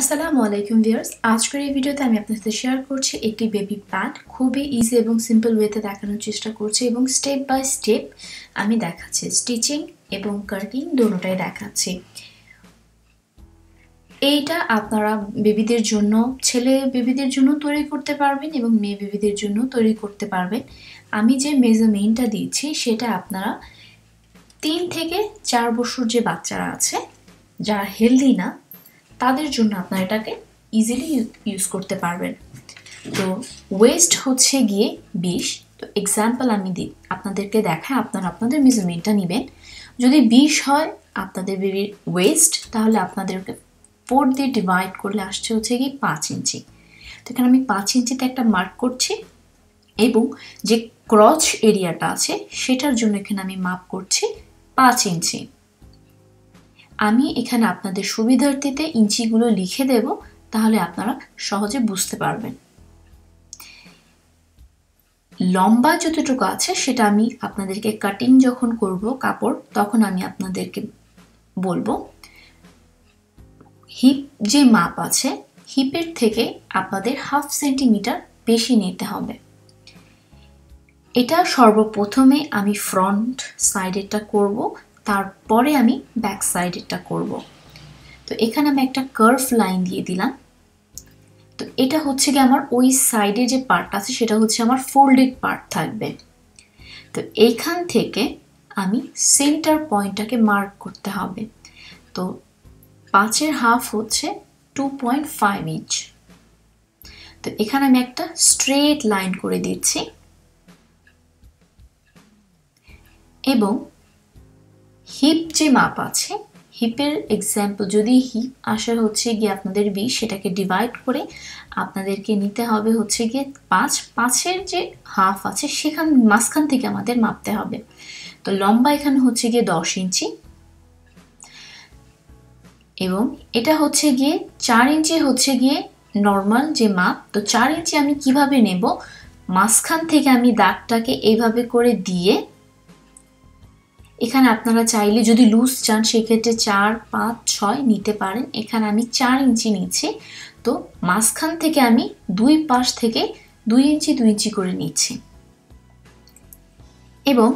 আসসালামু আলাইকুম ভিউয়ার্স। আজকের এই ভিডিওতে আমি আপনাদের সাথে শেয়ার করছি একটি বেবি প্যান্ট খুবই ইজি এবং সিম্পল ওয়েতে দেখানোর চেষ্টা করছি এবং স্টেপ বাই স্টেপ আমি দেখাচ্ছি। স্টিচিং এবং কাটিং দুটোটাই দেখাচ্ছি। এইটা আপনারা বেবিদের জন্য, ছেলে বেবিদের জন্য তৈরি করতে পারবেন এবং মেয়ে বেবিদের জন্য তৈরি করতে পারবেন। আমি যে মেজারমেন্টটা দিচ্ছি, সেটা আপনারা তিন থেকে চার বছর যে বাচ্চারা আছে, যারা হেলদি না তাদের জন্য আপনারা এটাকে ইজিলি ইউজ করতে পারবেন। তো ওয়েস্ট হচ্ছে গিয়ে বিশ তো এক্সাম্পল আমি দিই আপনাদেরকে দেখায় আপনারা আপনাদের মেজারমেন্টটা নেবেন। যদি বিশ হয় আপনাদের বেবির ওয়েস্ট তাহলে আপনাদেরকে ফোর দিয়ে ডিভাইড করলে আসছে হচ্ছে গিয়ে পাঁচ ইঞ্চি। তো এখানে আমি পাঁচ ইঞ্চিতে একটা মার্ক করছি এবং যে ক্রচ এরিয়াটা আছে, সেটার জন্য এখানে আমি মাপ করছি পাঁচ ইঞ্চি। আমি এখানে আপনাদের সুবিধার্থীতে ইঞ্চিগুলো লিখে দেব, তাহলে আপনারা সহজে বুঝতে পারবেন। লম্বা যতটুকু আছে সেটা আমি আপনাদেরকে কাটিং যখন করব কাপড়, তখন আমি আপনাদেরকে বলব হিপ যে মাপ আছে হিপের থেকে আপনাদের হাফ সেন্টিমিটার বেশি নিতে হবে। এটা সর্বপ্রথমে আমি ফ্রন্ট সাইডেরটা করব তারপরে আমি ব্যাক সাইডেরটা করব। তো এখানে আমি একটা কার্ভ লাইন দিয়ে দিলাম। তো এটা হচ্ছে কি আমার ওই সাইডে যে পার্ট আছে, সেটা হচ্ছে আমার ফোল্ডেড পার্ট থাকবে। তো এইখান থেকে আমি সেন্টার পয়েন্টটাকে মার্ক করতে হবে। তো পাঁচের হাফ হচ্ছে টু পয়েন্ট ফাইভ ইঞ্চ তো এখানে আমি একটা স্ট্রেট লাইন করে দিচ্ছি। এবং হিপ যে মাপ আছে হিপের এক্সাম্পল যদি হিপ আসা হচ্ছে গিয়ে আপনাদের বিশ সেটাকে ডিভাইড করে আপনাদেরকে নিতে হবে হচ্ছে গিয়ে পাঁচ, পাঁচের যে হাফ আছে, সেখান, মাঝখান থেকে আমাদের মাপতে হবে। তো লম্বা এখানে হচ্ছে গিয়ে দশ ইঞ্চি। এবং এটা হচ্ছে গিয়ে চার ইঞ্চি হচ্ছে গিয়ে নর্মাল যে মাপ তো চার ইঞ্চি আমি কীভাবে নেব? মাঝখান থেকে আমি দাগটাকে এইভাবে করে দিয়ে এখানে আপনারা চাইলে যদি লুজ চান, সেক্ষেত্রে চার, পাঁচ, ছয় নিতে পারেন। এখানে আমি চার ইঞ্চি নিচ্ছি। তো মাঝখান থেকে আমি দুই পাশ থেকে দুই ইঞ্চি দুই ইঞ্চি করে নিচ্ছি। এবং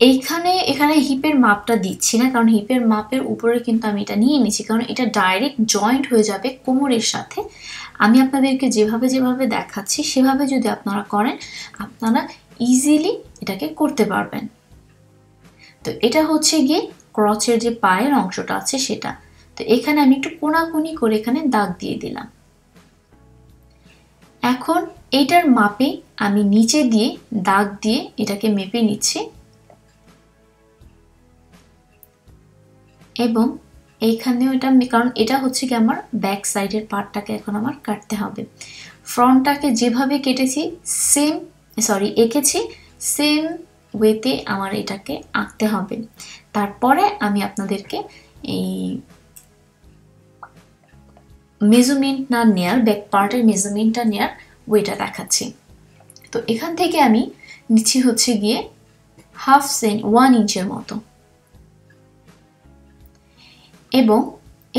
এইখানে, এখানে হিপের মাপটা দিচ্ছি না, কারণ হিপের মাপের উপরে কিন্তু আমি এটা নিয়ে নিচ্ছি। কারণ এটা ডাইরেক্ট জয়েন্ট হয়ে যাবে কোমরের সাথে। আমি আপনাদেরকে যেভাবে যেভাবে দেখাচ্ছি, সেভাবে যদি আপনারা করেন, আপনারা ইজিলি এটাকে করতে পারবেন। তো এটা হচ্ছে গিয়ে ক্রচের যে পায়ের অংশটা আছে সেটা। তো এখানে আমি একটু কোনাকুনি করে এখানে দাগ দিয়ে দিলাম। এখন এটার মাপে আমি নিচে দিয়ে দাগ দিয়ে এটাকে মেপে নিচ্ছি। এবং এইখানেও এটা কারণ এটা হচ্ছে কি আমার ব্যাক সাইডের পার্টটাকে এখন আমার কাটতে হবে। ফ্রন্টটাকে যেভাবে কেটেছি সেম সরি এঁকেছি সেম ওয়েতে আমার এটাকে আঁকতে হবে। তারপরে আমি আপনাদেরকে এই মেজারমেন্ট না নেয়ার ব্যাক পার্টের মেজারমেন্টটা নেয়ার ওয়েটা দেখাচ্ছি। তো এখান থেকে আমি নিচ্ছি হচ্ছে গিয়ে হাফ সেন্ট ওয়ান ইঞ্চের মতো। এবং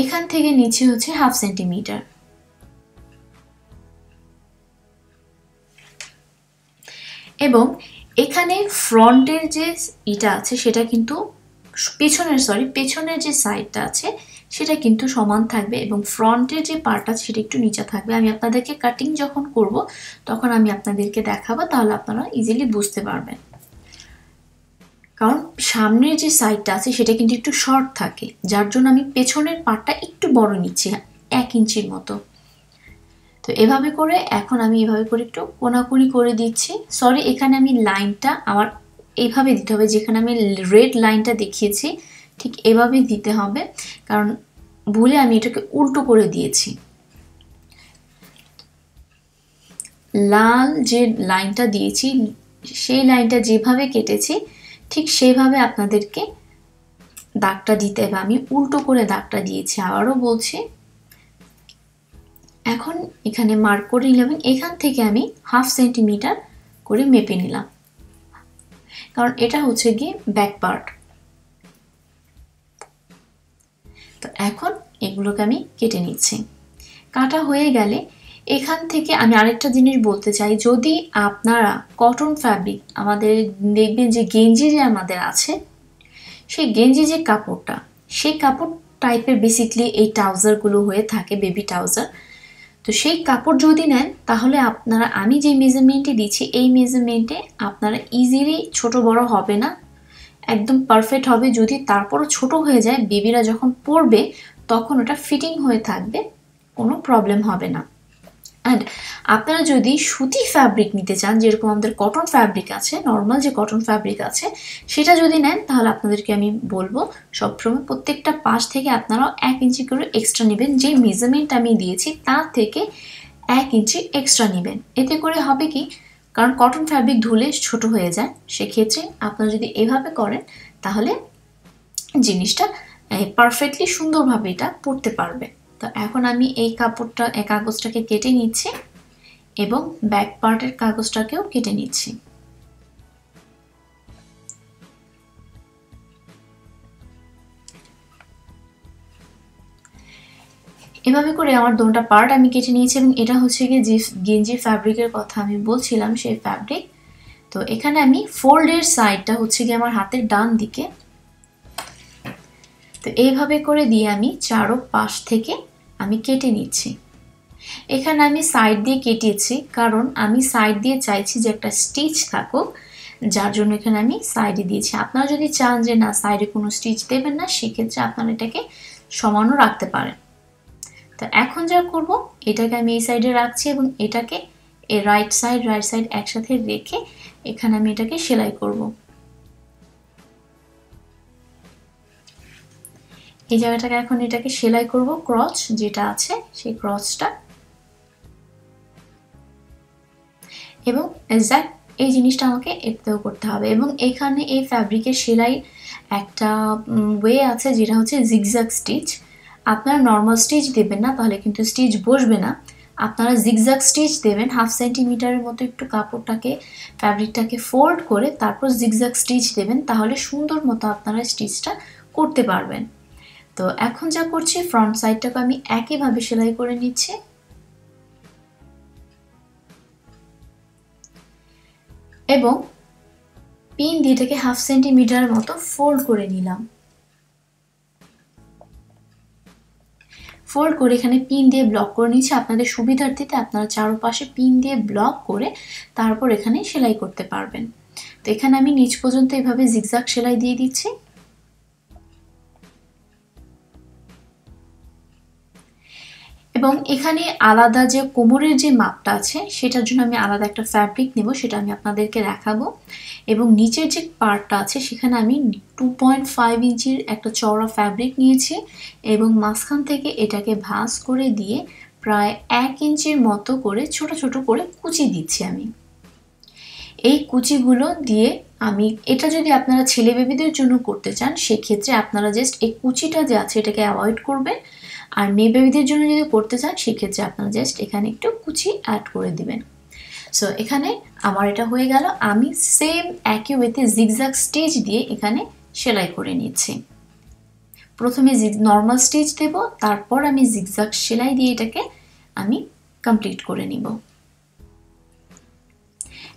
এখান থেকে নিচে হচ্ছে হাফ সেন্টিমিটার এবং এখানে ফ্রন্টের যে ইটা আছে, সেটা কিন্তু পেছনের সরি পেছনের যে সাইডটা আছে, সেটা কিন্তু সমান থাকবে এবং ফ্রন্টের যে পার্ট আছে, সেটা একটু নিচে থাকবে। আমি আপনাদেরকে কাটিং যখন করব, তখন আমি আপনাদেরকে দেখাবো, তাহলে আপনারা ইজিলি বুঝতে পারবেন। কারণ সামনের যে সাইডটা আছে, সেটা কিন্তু একটু শর্ট থাকে, যার জন্য আমি পেছনের পার্টটা একটু বড় নিচ্ছি, এক ইঞ্চির মতো। তো এভাবে করে এখন আমি এভাবে করে একটু কোনাকুনি করে দিচ্ছি। সরি এখানে আমি লাইনটা আমার এইভাবে দিতে হবে, যেখানে আমি রেড লাইনটা দেখিয়েছি, ঠিক এভাবে দিতে হবে। কারণ ভুলে আমি এটাকে উল্টো করে দিয়েছি। লাল যে লাইনটা দিয়েছি, সেই লাইনটা যেভাবে কেটেছি, ঠিক সেইভাবে আপনাদেরকে দাগটা দিতে হবে। আমি উল্টো করে দাগটা দিয়েছি, আবারও বলছি। এখন এখানে মার্ক করে নিলাম। এখান থেকে আমি হাফ সেন্টিমিটার করে মেপে নিলাম। কারণ এটা হচ্ছে গিয়ে ব্যাক পার্ট তো এখন এগুলোকে আমি কেটে নিচ্ছি। কাটা হয়ে গেলে এখান থেকে আমি আরেকটা জিনিস বলতে চাই। যদি আপনারা কটন ফ্যাব্রিক আমাদের দেখবেন যে গেঞ্জি যে আমাদের আছে, সেই গেঞ্জি যে কাপড়টা, সেই কাপড় টাইপের বেসিকলি এই ট্রাউজারগুলো হয়ে থাকে বেবি ট্রাউজার তো সেই কাপড় যদি নেন, তাহলে আপনারা, আমি যে মেজারমেন্টে দিচ্ছি, এই মেজারমেন্টে আপনারা ইজিলি ছোট বড় হবে না। একদম পারফেক্ট হবে। যদি তারপরও ছোট হয়ে যায় বেবিরা যখন পরবে, তখন ওটা ফিটিং হয়ে থাকবে, কোনো প্রবলেম হবে না। অ্যান্ড আপনারা যদি সুতি ফ্যাব্রিক নিতে চান, যেরকম আমাদের কটন ফ্যাব্রিক আছে নর্মাল যে কটন ফ্যাব্রিক আছে, সেটা যদি নেন, তাহলে আপনাদেরকে আমি বলব, সবসময় প্রত্যেকটা পাশ থেকে আপনারাও এক ইঞ্চি করে এক্সট্রা নেবেন। যে মেজারমেন্ট আমি দিয়েছি, তার থেকে এক ইঞ্চি এক্সট্রা নেবেন। এতে করে হবে কি, কারণ কটন ফ্যাব্রিক ধুলে ছোট হয়ে যায়, সেক্ষেত্রে আপনারা যদি এভাবে করেন, তাহলে জিনিসটা পারফেক্টলি সুন্দরভাবে এটা পরতে পারবে। তো এখন আমি এই কাপড়টা, এই কাগজটাকে কেটে নিচ্ছি এবং ব্যাক পার্টের কাগজটাকেও কেটে নিচ্ছি। এভাবে করে আমার দোনটা পার্ট আমি কেটে নিয়েছি এবং এটা হচ্ছে গিয়ে যে গেঞ্জি ফ্যাব্রিকের কথা আমি বলছিলাম, সেই ফ্যাব্রিক তো এখানে আমি ফোল্ডের সাইডটা হচ্ছে গিয়ে আমার হাতের ডান দিকে। তো এইভাবে করে দিয়ে আমি চারো পাশ থেকে আমি কেটে নিচ্ছি। এখানে আমি সাইড দিয়ে কেটেছি, কারণ আমি সাইড দিয়ে চাইছি যে একটা স্টিচ থাকুক, যার জন্য এখানে আমি সাইডে দিয়েছি। আপনারা যদি চান যে না সাইডে কোনো স্টিচ দেবেন না, সেক্ষেত্রে আপনারা এটাকে সমানও রাখতে পারেন। তো এখন যা করব, এটাকে আমি এই সাইডে রাখছি এবং এটাকে এ রাইট সাইড রাইট সাইড একসাথে রেখে এখানে আমি এটাকে সেলাই করব। এই জায়গাটাকে এখন এটাকে সেলাই করব, ক্রচ যেটা আছে, সেই ক্রচটা। এবং এক্স্যাক্ট এই জিনিসটা আমাকে এতেও করতে হবে। এবং এখানে এই ফ্যাব্রিকের সেলাই একটা ওয়ে আছে যেটা হচ্ছে জিগজ্যাগ স্টিচ আপনারা নর্মাল স্টিচ দেবেন না, তাহলে কিন্তু স্টিচ বসবে না। আপনারা জিগজ্যাগ স্টিচ দেবেন হাফ সেন্টিমিটারের মতো একটু কাপড়টাকে ফ্যাব্রিকটাকে ফোল্ড করে তারপর জিগজ্যাগ স্টিচ দেবেন, তাহলে সুন্দর মতো আপনারা স্টিচটা করতে পারবেন। তো এখন যা করছি ফ্রন্ট সাইডটাকে আমি একইভাবে সেলাই করে নিচ্ছি। এবং পিন দিয়ে এটাকে হাফ সেন্টিমিটার মতো ফোল্ড করে নিলাম। ফোল্ড করে এখানে পিন দিয়ে ব্লক করে নিচ্ছি। আপনাদের সুবিধার্থীতে আপনারা চারপাশে পিন দিয়ে ব্লক করে তারপর এখানে সেলাই করতে পারবেন। তো এখানে আমি নিচ পর্যন্ত এভাবে জিগজাগ সেলাই দিয়ে দিচ্ছি। এবং এখানে আলাদা যে কোমরের যে মাপটা আছে, সেটার জন্য আমি আলাদা একটা ফ্যাব্রিক নেব, সেটা আমি আপনাদেরকে দেখাবো। এবং নিচের যে পার্টটা আছে, সেখানে আমি টু পয়েন্ট ফাইভ ইঞ্চির একটা চওড়া ফ্যাব্রিক নিয়েছি এবং মাঝখান থেকে এটাকে ভাঁজ করে দিয়ে প্রায় এক ইঞ্চির মতো করে ছোট ছোট করে কুচি দিচ্ছি আমি। এই কুচিগুলো দিয়ে আমি, এটা যদি আপনারা ছেলে বেবিদের জন্য করতে চান, সেক্ষেত্রে আপনারা জাস্ট এই কুচিটা যে আছে, এটাকে অ্যাভয়েড করবেন। আর মেয়ে বেবিদের জন্য যদি করতে চান, সেক্ষেত্রে আপনারা জাস্ট এখানে একটু কুচি অ্যাড করে দিবেন। সো এখানে আমার এটা হয়ে গেল। আমি সেম একই ওয়েতে জিগজাগ স্টেজ দিয়ে এখানে সেলাই করে নিচ্ছি। প্রথমে নর্মাল স্টেজ দেব, তারপর আমি জিগজাগ সেলাই দিয়ে এটাকে আমি কমপ্লিট করে নিব।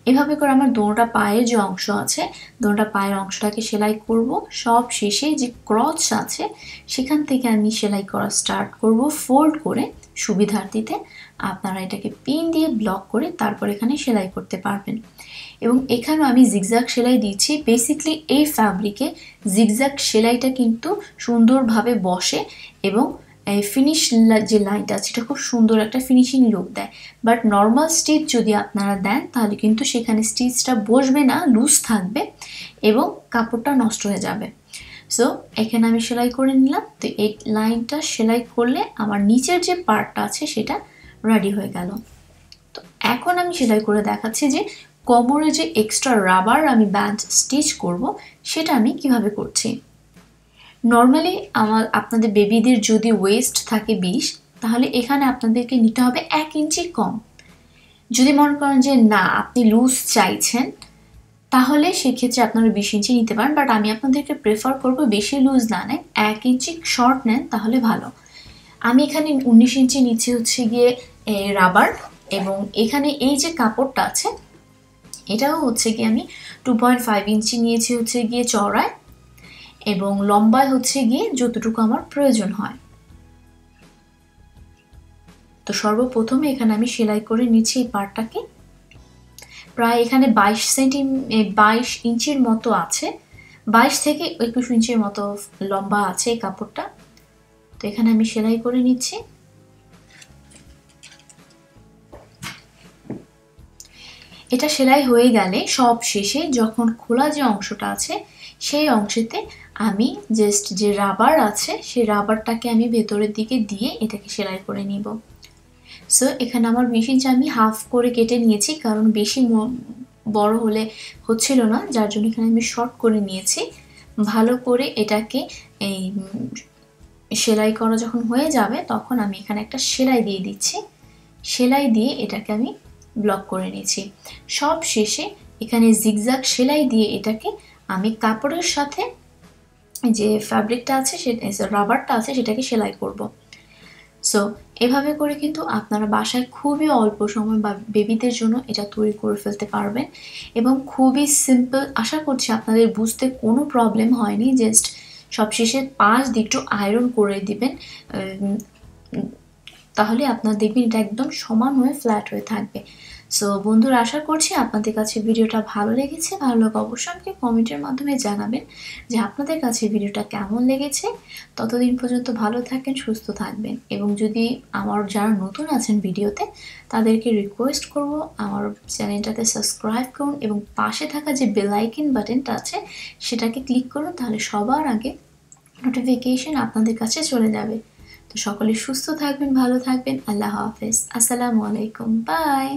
এভাবে করে আমার দোনোটা পায়ের যে অংশ আছে দোনোটা পায়ের অংশটাকে সেলাই করব। সব শেষে যে ক্রচ আছে, সেখান থেকে আমি সেলাই করা স্টার্ট করব ফোল্ড করে সুবিধার্থীতে। আপনারা এটাকে পিন দিয়ে ব্লক করে তারপর এখানে সেলাই করতে পারবেন। এবং এখানেও আমি জিগজ্যাগ সেলাই দিচ্ছি। বেসিকলি এই ফ্যাব্রিকে জিগজ্যাগ সেলাইটা কিন্তু সুন্দরভাবে বসে এবং এই ফিনিশ যে লাইনটা সেটা খুব সুন্দর একটা ফিনিশিং লুক দেয়। বাট নর্মাল স্টিচ যদি আপনারা দেন, তাহলে কিন্তু সেখানে স্টিচটা বসবে না লুজ থাকবে এবং কাপড়টা নষ্ট হয়ে যাবে। সো এখানে আমি সেলাই করে নিলাম। তো এই লাইনটা সেলাই করলে আমার নিচের যে পার্টটা আছে, সেটা রেডি হয়ে গেল। তো এখন আমি সেলাই করে দেখাচ্ছি যে কোমরে যে এক্সট্রা রাবার আমি ব্যান্ড স্টিচ করব, সেটা আমি কীভাবে করছি। নর্মালি আমার, আপনাদের বেবিদের যদি ওয়েস্ট থাকে বিশ, তাহলে এখানে আপনাদেরকে নিতে হবে এক ইঞ্চি কম। যদি মনে করেন যে না, আপনি লুজ চাইছেন, তাহলে সেক্ষেত্রে আপনারা বিশ ইঞ্চি নিতে পারেন বাট আমি আপনাদেরকে প্রেফার করব বেশি লুজ না নেন, এক ইঞ্চি শর্ট নেন, তাহলে ভালো। আমি এখানে উনিশ ইঞ্চি নিচে হচ্ছে গিয়ে রাবার এবং এখানে এই যে কাপড়টা আছে, এটাও হচ্ছে গিয়ে আমি টু পয়েন্ট ফাইভ ইঞ্চি নিয়েছি হচ্ছে গিয়ে চড়ায় এবং লম্বায় হচ্ছে গিয়ে যতটুকু আমার প্রয়োজন হয়। তো সর্বপ্রথমে এখানে আমি সেলাই করে নিচ্ছি এই পার্টটাকে প্রায় এখানে বাইশ সেন্টি বাইশ ইঞ্চির মতো আছে। বাইশ থেকে একুশ ইঞ্চির মতো লম্বা আছে এই কাপড়টা। তো এখানে আমি সেলাই করে নিচ্ছি। এটা সেলাই হয়ে গেলে সব শেষে যখন খোলা যে অংশটা আছে, সেই অংশেতে আমি জাস্ট যে রাবার আছে, সেই রাবারটাকে আমি ভেতরের দিকে দিয়ে এটাকে সেলাই করে নিব। সো এখানে আমার ইঞ্চি আমি হাফ করে কেটে নিয়েছি, কারণ বেশি বড় হলে হচ্ছিল না, যার জন্য এখানে আমি শর্ট করে নিয়েছি। ভালো করে এটাকে এই সেলাই করা যখন হয়ে যাবে, তখন আমি এখানে একটা সেলাই দিয়ে দিচ্ছি। সেলাই দিয়ে এটাকে আমি ব্লক করে নিয়েছি। সব শেষে এখানে জিগজাগ সেলাই দিয়ে এটাকে আমি কাপড়ের সাথে যে ফ্যাব্রিকটা আছে সেটা রাবারটা আছে সেটাকে সেলাই করব। সো এভাবে করে কিন্তু আপনারা বাসায় খুবই অল্প সময় বা বেবিদের জন্য এটা তৈরি করে ফেলতে পারবেন এবং খুবই সিম্পল আশা করছি আপনাদের বুঝতে কোনো প্রবলেম হয়নি জাস্ট সবশেষে পাঁচ দিকটু আয়রন করে দিবেন তাহলে আপনার দেখবেন এটা একদম সমান হয়ে ফ্ল্যাট হয়ে থাকবে। সো বন্ধুরা, আশা করছি আপনাদের কাছে ভিডিওটা ভালো লেগেছে। ভালো লাগে অবশ্যই আমাকে কমেন্টের মাধ্যমে জানাবেন যে আপনাদের কাছে ভিডিওটা কেমন লেগেছে। ততদিন পর্যন্ত ভালো থাকেন, সুস্থ থাকবেন। এবং যদি আমার যারা নতুন আছেন ভিডিওতে, তাদেরকে রিকোয়েস্ট করব আমার চ্যানেলটাতে সাবস্ক্রাইব করুন এবং পাশে থাকা যে বেলাইকিন বাটনটা আছে, সেটাকে ক্লিক করুন, তাহলে সবার আগে নোটিফিকেশন আপনাদের কাছে চলে যাবে। তো সকলে সুস্থ থাকবেন, ভালো থাকবেন। আল্লাহ হাফেজ। আসসালামু আলাইকুম। বাই